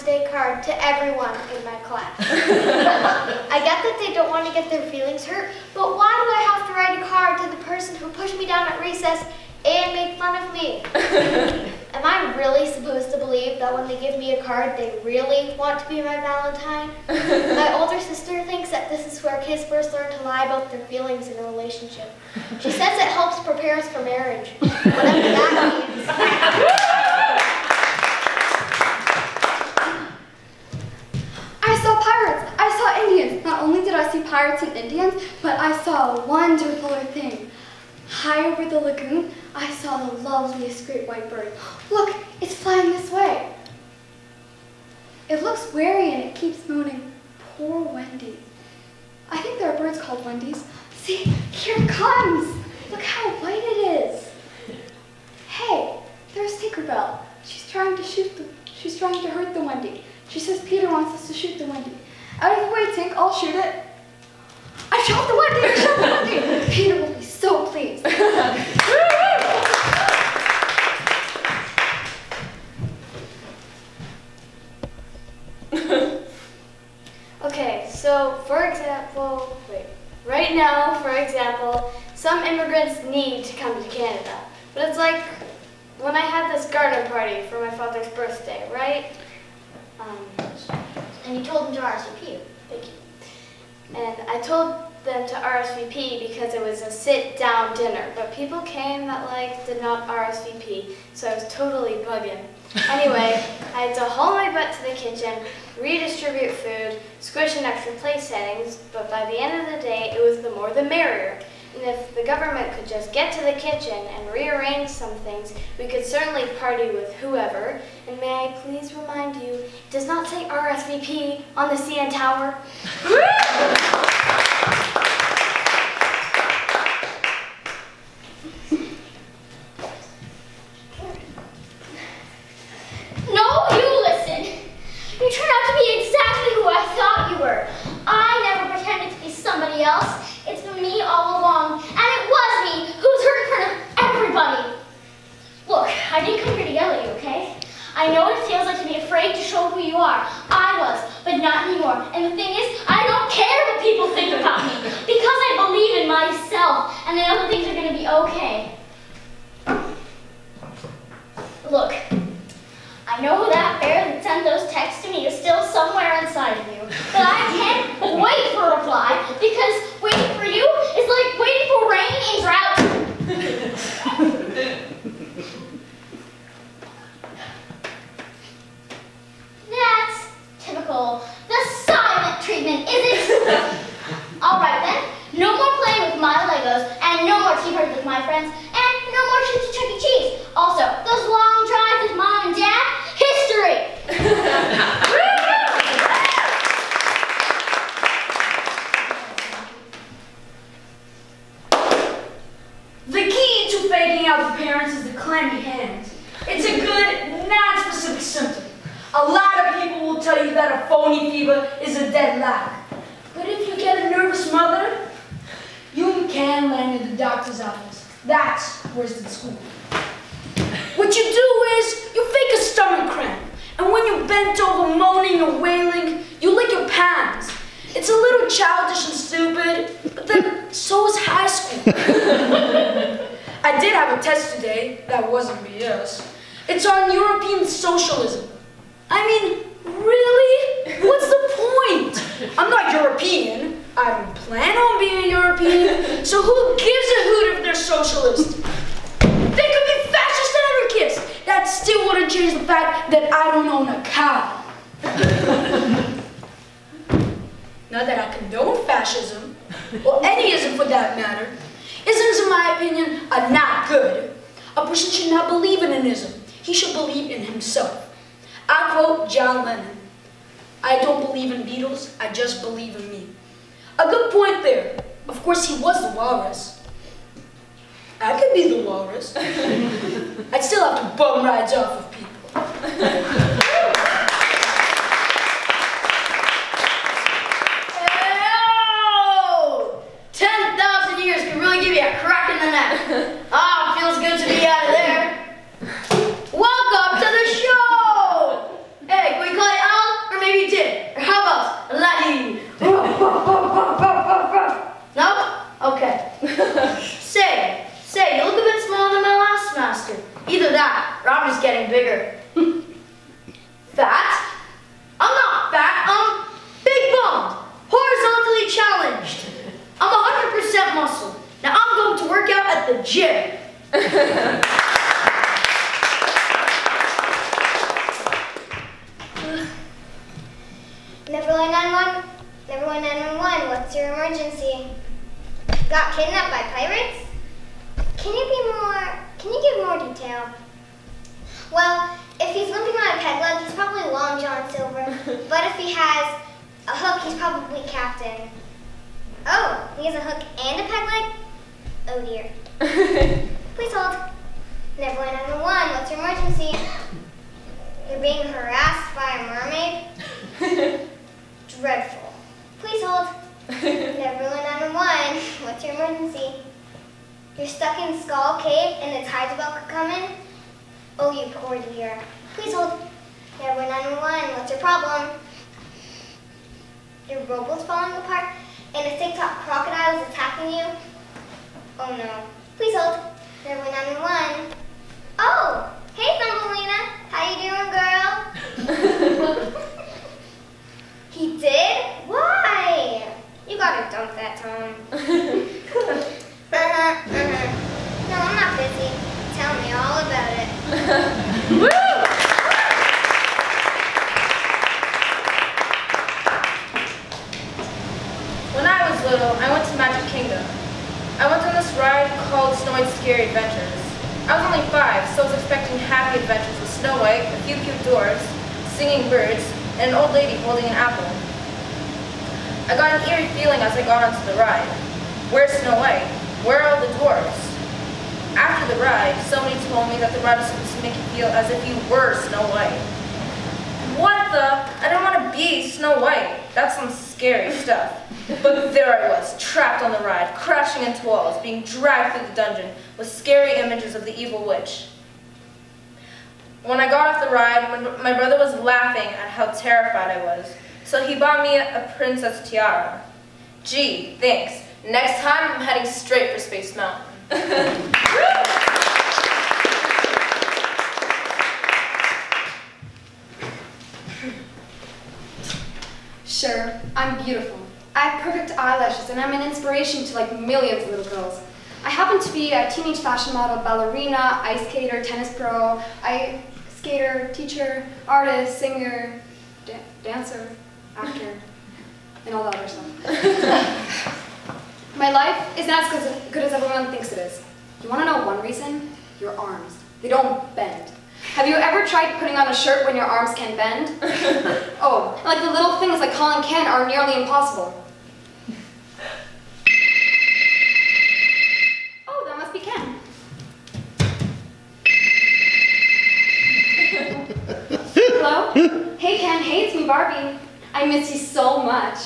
Valentine's Day card to everyone in my class. I get that they don't want to get their feelings hurt, but why do I have to write a card to the person who pushed me down at recess and made fun of me? Am I really supposed to believe that when they give me a card, they really want to be my Valentine? my older sister thinks that this is where kids first learn to lie about their feelings in a relationship. She says it helps prepare us for marriage, whatever that means. I saw pirates. I saw Indians. Not only did I see pirates and Indians, but I saw a thing. High over the lagoon, I saw the loveliest great white bird. Look, it's flying this way. It looks weary and it keeps moaning, poor Wendy. I think there are birds called Wendy's. See, here it comes. Look how white it is. Hey, there's Tinkerbell. She's trying to shoot the, she's trying to hurt the Wendy. She says Peter wants us to shoot the Wendy. Out of the way, Tink, I'll shoot it. I shot the I shot the. Peter will be so pleased. Okay, so for example, wait, right now, for example, some immigrants need to come to Canada. But it's like when I had this garden party for my father's birthday, right? Um, And you told them to RSVP. thank you. And I told them to RSVP because it was a sit-down dinner, but people came that like did not RSVP, so I was totally bugging. Anyway, I had to haul my butt to the kitchen, redistribute food, squish in extra place settings, but by the end of the day, it was the more the merrier. And if the government could just get to the kitchen and rearrange some things, we could certainly party with whoever. And may I please remind you, it does not say RSVP on the CN Tower. No, you listen. You turn out to be exactly who I thought you were. I never pretended to be somebody else. It's been me all along, and it was me who's hurt in front of everybody. Look, I didn't come here to yell at you, okay? I know what it feels like to be afraid to show who you are. I was, but not anymore. And the thing is, I don't care what people think about me because I believe in myself, and that things are going to be okay. Look, I know that bear that sent those texts to me is still somewhere inside of you. But I can't wait for a reply because waiting for you is like waiting for rain in drought. That's typical. The silent treatment, is it? All right then. No more playing with my Legos, and no more tea parties with my friends, and no more trips to Chuck E. Cheese. Also, those long drives with mom and dad, history. The key to faking out the parents is the clammy hands. It's a good, non-specific symptom. A lot of people will tell you that a phony fever is a dead lag. But if you get a nervous mother, you can land in the doctor's office. That's worse than school. What you do is you fake a stomach cramp, and when you're bent over moaning or wailing, you lick your pants. It's a little childish and stupid, but then so is high school. I did have a test today that wasn't BS. It's on European socialism. I mean, really? What's the point? I'm not European. I don't plan on being European. So who gives a hoot if they're socialist? They could be fascist anarchists. That still wouldn't change the fact that I don't own a cow. Not that I condone fascism, or any ism for that matter. Isms, in my opinion, are not good. A person should not believe in an ism. He should believe in himself. I quote John Lennon. I don't believe in Beatles, I just believe in me. A good point there. Of course, he was the walrus. I could be the walrus. I'd still have to bum rides off of people. say, say, you look a bit smaller than my last master. Either that, or I'm just getting bigger. fat? I'm not fat, I'm big boned, horizontally challenged. I'm 100% muscle. Now I'm going to work out at the gym. Neverland 911, Neverland 911, what's your emergency? Got kidnapped by pirates? Can you be more? Can you give more detail? Well, if he's limping on a peg leg, he's probably Long John Silver. but if he has a hook, he's probably Captain. Oh, he has a hook and a peg leg? Oh dear. Please hold. Never Neverland 911. What's your emergency? You're being harassed by a mermaid? Dreadful. Please hold. Neverland 911. What's your emergency? You're stuck in Skull Cave and the tide's about to come in? Oh, you poor dear. Please hold. Neverland 911. What's your problem? Your robot's falling apart and a tick-tock crocodile is attacking you? Oh no. Please hold. Neverland 911. Oh! Hey, Thumbelina. How you doing, girl? he did? Why? You gotta dump that, Tom. uh-huh, uh-huh. No, I'm not busy. Tell me all about it. When I was little, I went to Magic Kingdom. I went on this ride called Snow White's Scary Adventures. I was only five, so I was expecting happy adventures with Snow White, a few cute dwarves, singing birds, and an old lady holding an apple. I got an eerie feeling as I got onto the ride. Where's Snow White? Where are all the dwarves? After the ride, somebody told me that the ride was supposed to make you feel as if you were Snow White. What the? I don't want to be Snow White. That's some scary stuff. But there I was, trapped on the ride, crashing into walls, being dragged through the dungeon with scary images of the evil witch. When I got off the ride, my- brother was laughing at how terrified I was. So he bought me a princess tiara. Gee, thanks. Next time, I'm heading straight for Space Mountain. Sure, I'm beautiful. I have perfect eyelashes and I'm an inspiration to like millions of little girls. I happen to be a teenage fashion model, ballerina, ice skater, tennis pro, ice skater, teacher, artist, singer, da- dancer, actor, and all the other stuff. My life is not as good as, good as everyone thinks it is. You want to know one reason? Your arms. They don't bend. Have you ever tried putting on a shirt when your arms can't bend? oh, like the little things like calling Ken are nearly impossible. I miss you so much.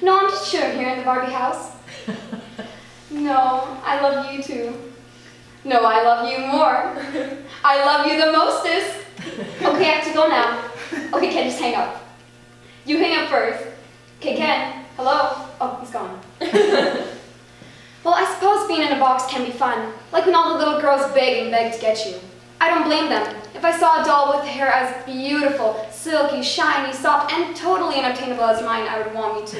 No, I'm just chilling here in the Barbie house. No, I love you too. No, I love you more. I love you the mostest. Okay, I have to go now. Okay, Ken, just hang up. You hang up first. Okay, Ken, hello? Oh, he's gone. well, I suppose being in a box can be fun, like when all the little girls beg and beg to get you. I don't blame them. If I saw a doll with hair as beautiful, silky, shiny, soft, and totally unobtainable as mine, I would want me to.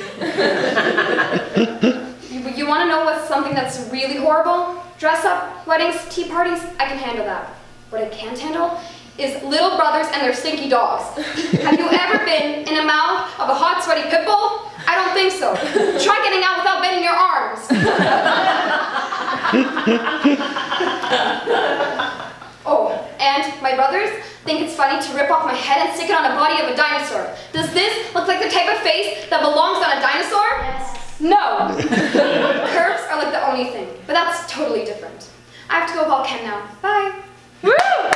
you you want to know what's something that's really horrible? Dress up, weddings, tea parties, I can handle that. What I can't handle is little brothers and their stinky dogs. Have you ever been in the mouth of a hot, sweaty pit bull? I don't think so. Try getting out without bending your arms. And my brothers think it's funny to rip off my head and stick it on the body of a dinosaur. Does this look like the type of face that belongs on a dinosaur? Yes. No. Curves are like the only thing, but that's totally different. I have to go call Ken now. Bye. Woo!